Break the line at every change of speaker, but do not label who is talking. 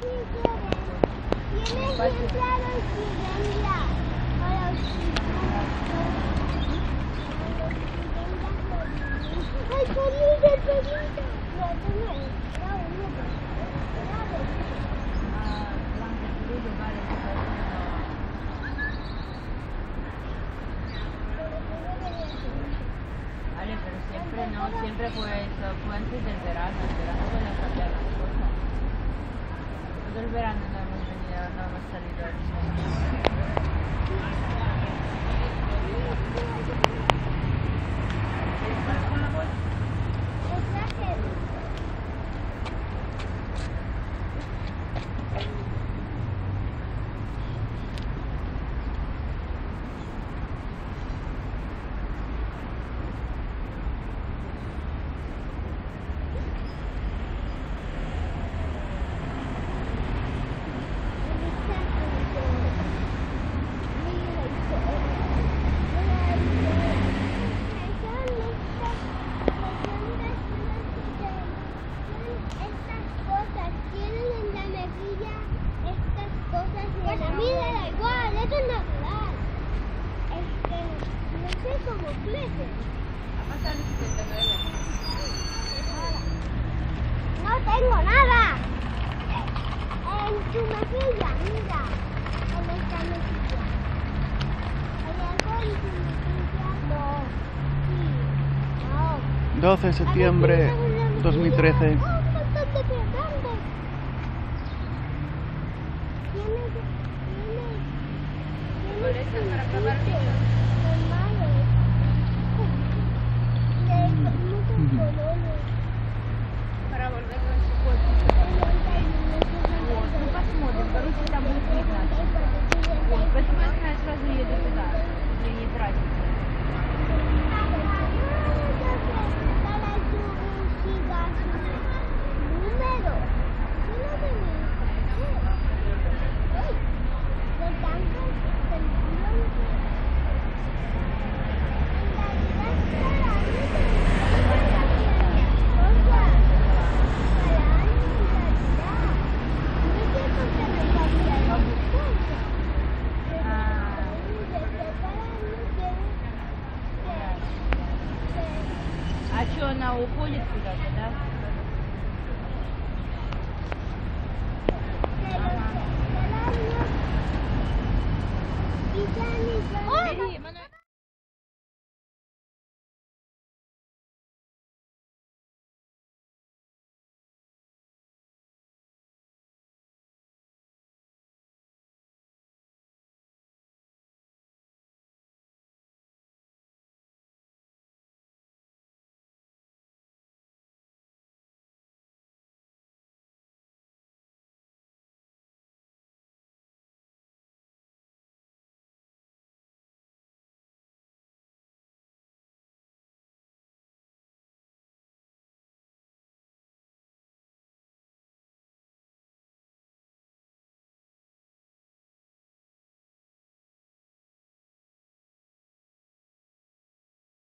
vale, siempre no, siempre fue eso, fue antes del verano, el verano Todo el verano no hemos venido,
y a mí me da igual, eso es natural. Este, no sé cómo crece. No tengo nada. En tu mejilla, mira. En esta mejilla. ¿Hay algo en tu mejilla? No. Sí. No.
12 de septiembre 2013.
ночью она уходит куда-то, да?
Ага.
Ой,